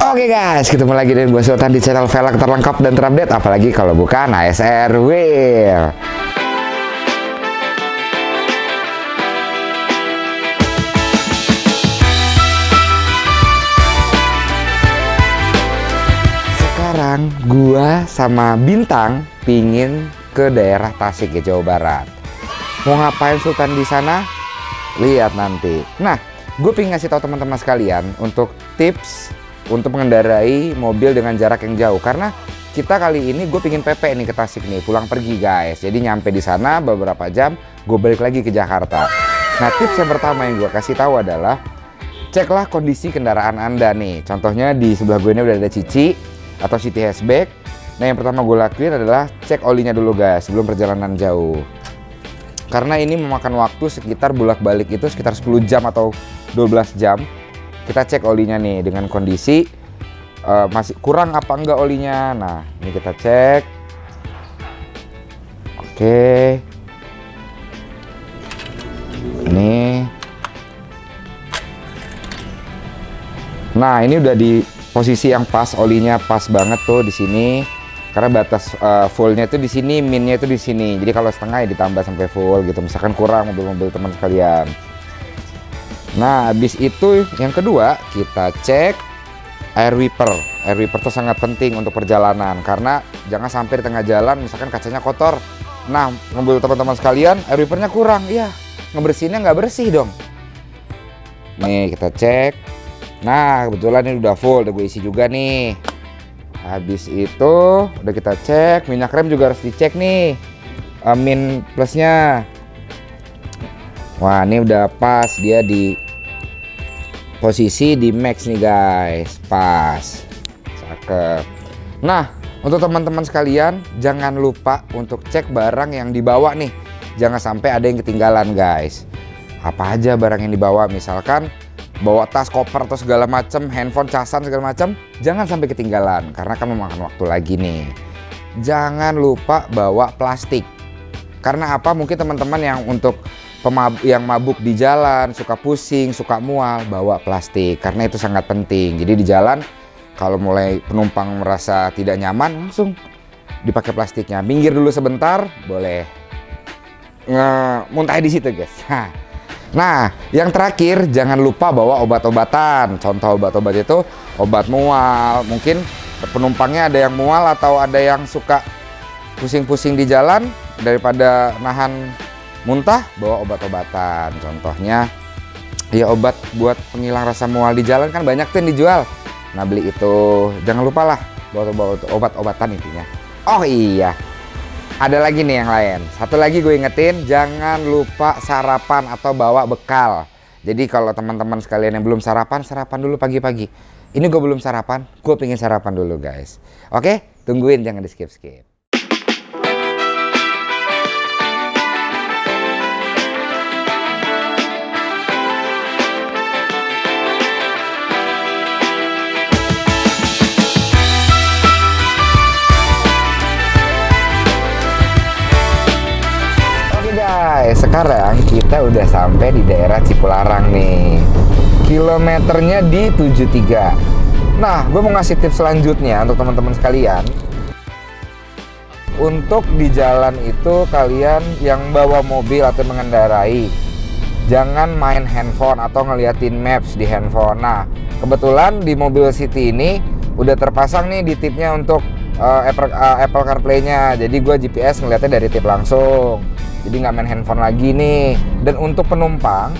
Oke guys, ketemu lagi dengan gue Sultan di channel velg terlengkap dan terupdate Apalagi kalau bukan ASR Wheel Sekarang gua sama Bintang pingin ke daerah Tasik ya Jawa Barat. Mau ngapain Sultan di sana? Lihat nanti. Nah, gue pengen ngasih tahu teman-teman sekalian untuk tips untuk mengendarai mobil dengan jarak yang jauh. Karena kita kali ini gue pingin PP nih ke Tasik nih pulang pergi guys. Jadi nyampe di sana beberapa jam gue balik lagi ke Jakarta. Nah tips yang pertama yang gue kasih tahu adalah ceklah kondisi kendaraan anda nih. Contohnya di sebelah gue ini udah ada Cici atau City Hatchback. Nah yang pertama gue lakuin adalah cek olinya dulu guys sebelum perjalanan jauh. Karena ini memakan waktu sekitar bolak-balik itu sekitar 10 jam atau 12 jam kita cek olinya nih dengan kondisi uh, masih kurang apa enggak olinya. Nah ini kita cek. Oke. Ini. Nah ini udah di posisi yang pas olinya pas banget tuh di sini. Karena batas uh, fullnya itu di sini minnya itu di sini. Jadi kalau setengah ya ditambah sampai full gitu. Misalkan kurang mobil-mobil teman sekalian Nah, habis itu yang kedua kita cek air wiper. Air wiper itu sangat penting untuk perjalanan karena jangan sampai di tengah jalan misalkan kacanya kotor. Nah, mobil teman-teman sekalian air wipernya kurang, iya. Ngebersihinnya nggak bersih dong. Nih kita cek. Nah, kebetulan ini udah full, udah gue isi juga nih. Habis itu udah kita cek, minyak rem juga harus dicek nih. Uh, min plusnya Wah ini udah pas. Dia di posisi di max nih guys. Pas. Cakep. Nah untuk teman-teman sekalian jangan lupa untuk cek barang yang dibawa nih. Jangan sampai ada yang ketinggalan guys. Apa aja barang yang dibawa? Misalkan bawa tas koper atau segala macam handphone casan segala macam jangan sampai ketinggalan karena akan memakan waktu lagi nih. Jangan lupa bawa plastik. Karena apa? Mungkin teman-teman yang untuk pemab yang mabuk di jalan, suka pusing, suka mual, bawa plastik karena itu sangat penting. Jadi di jalan kalau mulai penumpang merasa tidak nyaman langsung dipakai plastiknya. Minggir dulu sebentar, boleh muntah di situ, guys. Nah, yang terakhir jangan lupa bawa obat-obatan. Contoh obat-obat itu obat mual. Mungkin penumpangnya ada yang mual atau ada yang suka pusing-pusing di jalan daripada nahan muntah bawa obat-obatan. Contohnya ya obat buat penghilang rasa mual di jalan kan banyak tuh yang dijual. Nah beli itu. Jangan lupa lah bawa obat-obatan intinya. Oh iya ada lagi nih yang lain. Satu lagi gue ingetin jangan lupa sarapan atau bawa bekal. Jadi kalau teman-teman sekalian yang belum sarapan sarapan dulu pagi-pagi. Ini gue belum sarapan gue pengen sarapan dulu guys. Oke tungguin jangan di skip kita udah sampai di daerah Cipularang nih. Kilometernya di 73. Nah, gue mau ngasih tips selanjutnya untuk teman-teman sekalian. Untuk di jalan itu kalian yang bawa mobil atau mengendarai, jangan main handphone atau ngeliatin maps di handphone. Nah, kebetulan di mobil City ini udah terpasang nih di tipnya untuk uh, Apple, uh, Apple CarPlay-nya. Jadi gue GPS ngeliatnya dari tip langsung jadi nggak main handphone lagi nih. Dan untuk penumpang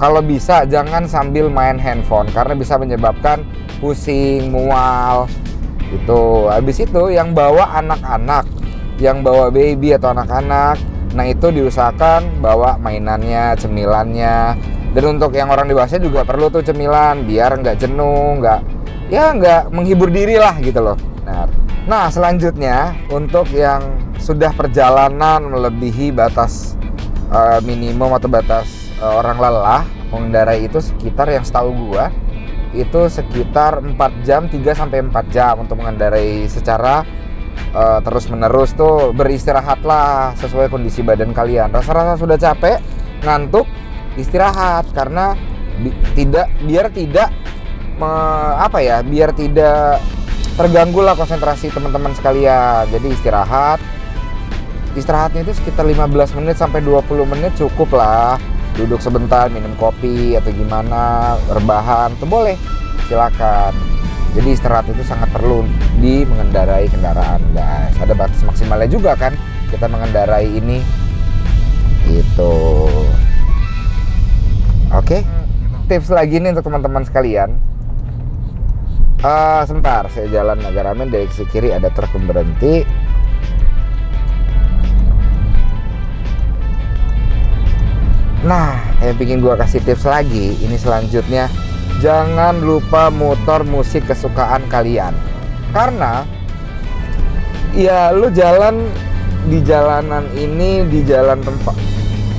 kalau bisa jangan sambil main handphone karena bisa menyebabkan pusing mual itu habis itu yang bawa anak-anak yang bawa baby atau anak-anak. Nah itu diusahakan bawa mainannya cemilannya. Dan untuk yang orang dewasa juga perlu tuh cemilan biar nggak jenuh nggak ya nggak menghibur diri lah gitu loh. Nah selanjutnya untuk yang sudah perjalanan melebihi batas uh, minimum atau batas uh, orang lelah mengendarai itu sekitar yang setahu gua itu sekitar 4 jam 3 sampai 4 jam untuk mengendarai secara uh, terus menerus tuh beristirahatlah sesuai kondisi badan kalian. Rasa-rasa sudah capek ngantuk istirahat karena bi tidak biar tidak me- apa ya biar tidak terganggu lah konsentrasi teman-teman sekalian. Jadi istirahat istirahatnya itu sekitar 15 menit sampai 20 menit cukup lah. Duduk sebentar minum kopi atau gimana rebahan itu boleh. Silakan. Jadi istirahat itu sangat perlu di mengendarai kendaraan guys. Ada batas maksimalnya juga kan kita mengendarai ini. Itu oke tips lagi nih untuk teman-teman sekalian. Eh, sebentar saya jalan agak rame dari sisi kiri ada truk berhenti Nah, yang bikin gua kasih tips lagi, ini selanjutnya. Jangan lupa muter musik kesukaan kalian. Karena ya lu jalan di jalanan ini di jalan tempat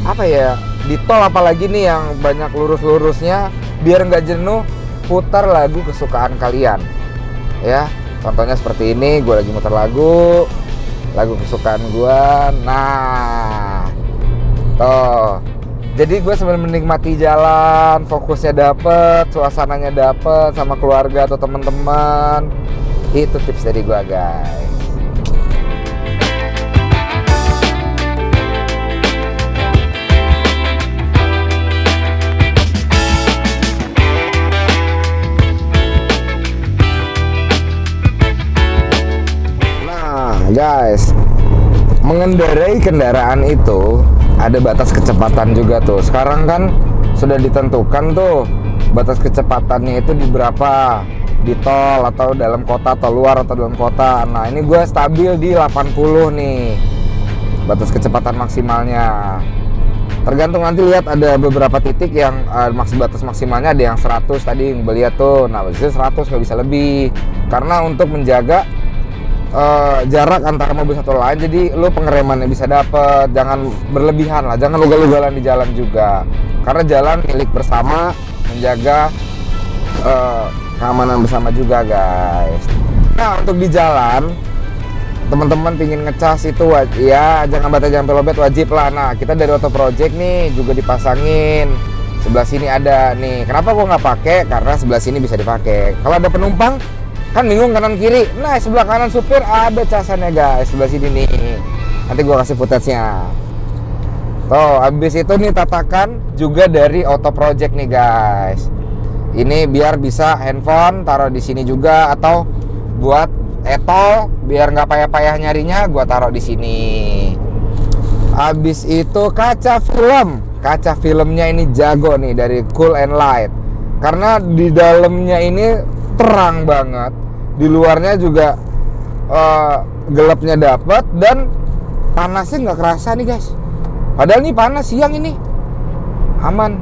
apa ya di tol apalagi nih yang banyak lurus-lurusnya biar nggak jenuh putar lagu kesukaan kalian. Ya contohnya seperti ini gue lagi muter lagu lagu kesukaan gue nah tuh jadi gue sambil menikmati jalan fokusnya dapet suasananya dapet sama keluarga atau teman-teman. Itu tips dari gue guys. Nah, guys, mengendarai kendaraan itu ada batas kecepatan juga tuh. Sekarang kan sudah ditentukan tuh batas kecepatannya itu di berapa di tol atau dalam kota atau luar atau dalam kota. Nah, ini gue stabil di 80 nih. Batas kecepatan maksimalnya. Tergantung nanti lihat ada beberapa titik yang uh, maks batas maksimalnya ada yang 100 tadi yang lihat tuh. Nah, biasanya 100 nggak bisa lebih. Karena untuk menjaga eh, jarak antara mobil satu lain jadi lu pengeremannya bisa dapet. Jangan berlebihan lah jangan ugal-ugalan di jalan juga. Karena jalan milik bersama menjaga eh, keamanan bersama juga guys. Nah untuk di jalan teman-teman pingin ngecas itu ya jangan bata jangan pelobet wajib lah. Nah kita dari auto project nih juga dipasangin. Sebelah sini ada nih. Kenapa gua nggak pakai? Karena sebelah sini bisa dipakai. Kalau ada penumpang kan bingung kanan kiri. Nah sebelah kanan supir ada casannya guys. Sebelah sini nih. Nanti gua kasih footage-nya. Tuh habis itu nih tatakan juga dari auto project nih guys. Ini biar bisa handphone taruh di sini juga atau buat etol biar nggak payah-payah nyarinya gua taruh di sini. Habis itu kaca film. Kaca filmnya ini jago nih dari Cool and Light. Karena di dalamnya ini terang banget. Di luarnya juga eh, gelapnya dapat dan panasnya nggak kerasa nih guys. Padahal nih panas siang ini. Aman.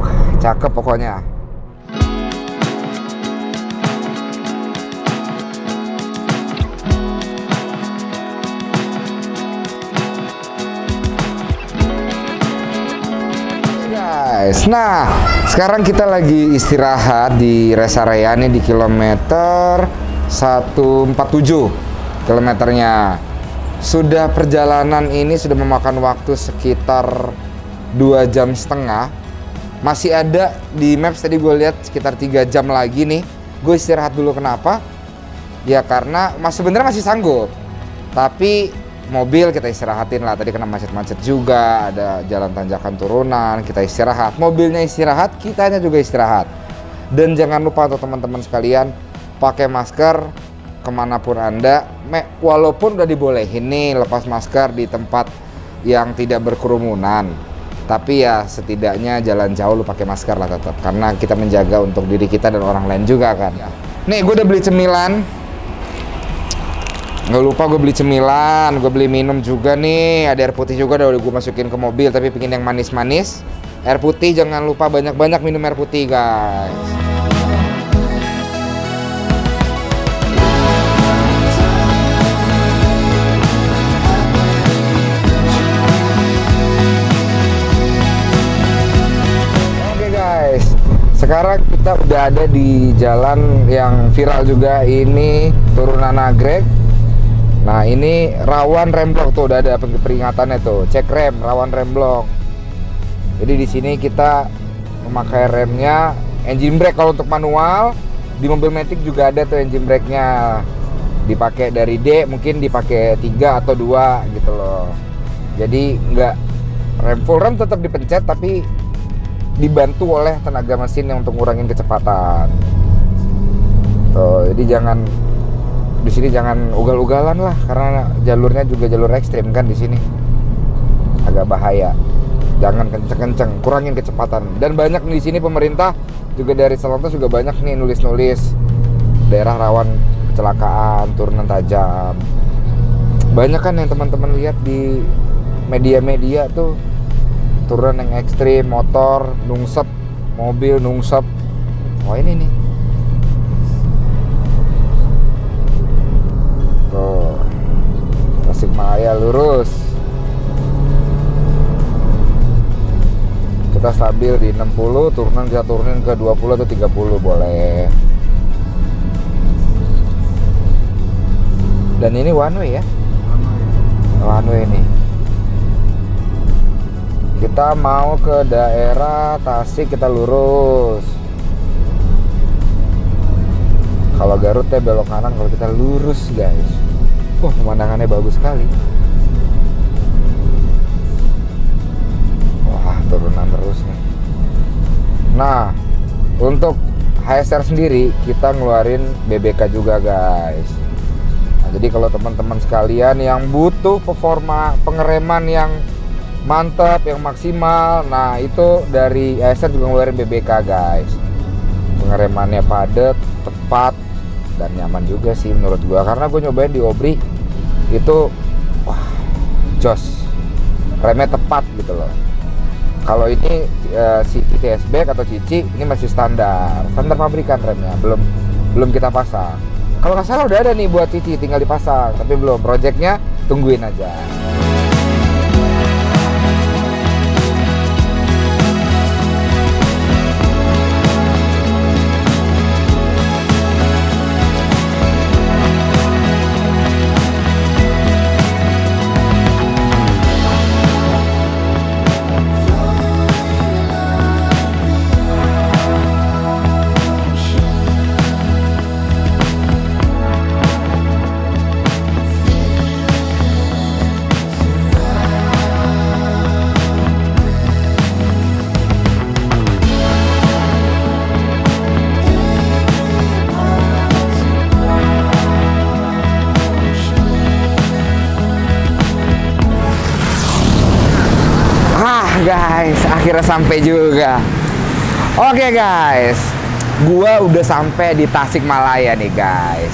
Wah, cakep pokoknya guys. Nah, sekarang kita lagi istirahat di rest area nih di kilometer 147 kilometernya. Sudah perjalanan ini sudah memakan waktu sekitar dua jam setengah. Masih ada di maps tadi gue lihat sekitar tiga jam lagi nih. Gue istirahat dulu kenapa? Ya karena mas sebenarnya masih sanggup. Tapi mobil kita istirahatin lah. Tadi kena macet-macet juga ada jalan tanjakan turunan kita istirahat. Mobilnya istirahat kitanya juga istirahat. Dan jangan lupa untuk teman-teman sekalian pakai masker ke mana pun anda. Me- walaupun udah dibolehin nih lepas masker di tempat yang tidak berkerumunan. Tapi ya setidaknya jalan jauh lu pakai masker lah tetap. Karena kita menjaga untuk diri kita dan orang lain juga kan. Nih gue udah beli cemilan Nggak lupa gue beli cemilan, gue beli minum juga nih. Ada air putih juga udah gue masukin ke mobil, tapi bikin yang manis-manis. Air putih jangan lupa banyak-banyak minum air putih guys. Oke guys, sekarang kita udah ada di jalan yang viral juga ini turunan nagrek. Nah ini rawan remblong tuh udah ada peringatannya tuh, cek rem rawan remblong. Jadi di sini kita memakai remnya. Engine brake kalau untuk manual di mobil Matic juga ada tuh engine brake-nya. Dipakai dari D mungkin dipakai tiga atau dua gitu loh. Jadi nggak rem full rem tetap dipencet tapi dibantu oleh tenaga mesin yang untuk ngurangin kecepatan. Tuh jadi jangan di sini jangan ugal-ugalan lah karena jalurnya juga jalur ekstrim kan di sini agak bahaya jangan kenceng-kenceng kurangin kecepatan dan banyak di sini pemerintah juga dari Selatan juga banyak nih nulis-nulis daerah rawan kecelakaan, turunan tajam. Banyak kan yang teman-teman lihat di media-media tuh turunan yang ekstrim, motor nungsep, mobil nungsep. Wah ini nih. Tasikmalaya lurus. Kita stabil di 60, turunan kita turunin ke 20 atau 30 boleh. Dan ini one way ya? One way nih. Kita mau ke daerah Tasik kita lurus. Kalau Garut teh belok kanan, kalau kita lurus guys. Wah pemandangannya bagus sekali. Wah turunan terus nih. Nah untuk HSR sendiri kita ngeluarin BBK juga guys Nah, jadi kalau teman-teman sekalian yang butuh performa pengereman yang mantap, yang maksimal, nah itu dari ASR juga ngeluarin BBK guys. Pengeremannya padat, tepat, dan nyaman juga sih menurut gua. Karena gue nyobain di Obri itu wah jos. Remnya tepat gitu loh. Kalau ini e, si CTS back atau Cici ini masih standar. Standar pabrikan remnya belum belum kita pasang. Kalau nggak salah udah ada nih buat Cici, tinggal dipasang, tapi belum. Projectnya tungguin aja. Akhirnya sampai juga. Oke guys, gua udah sampai di Tasikmalaya nih guys.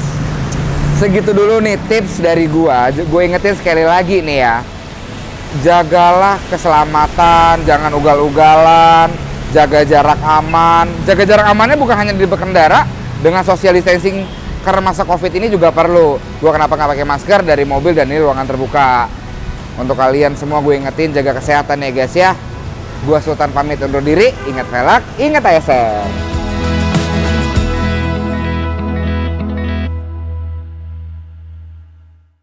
Segitu dulu nih tips dari gua. Gue ingetin sekali lagi nih ya. Jagalah keselamatan, jangan ugal-ugalan, jaga jarak aman. Jaga jarak amannya bukan hanya di berkendara, dengan social distancing karena masa covid ini juga perlu. Gua kenapa nggak pakai masker dari mobil dan ini ruangan terbuka. Untuk kalian semua gue ingetin jaga kesehatan ya guys ya. Gua Sultan pamit undur diri. Ingat velak, ingat ASN.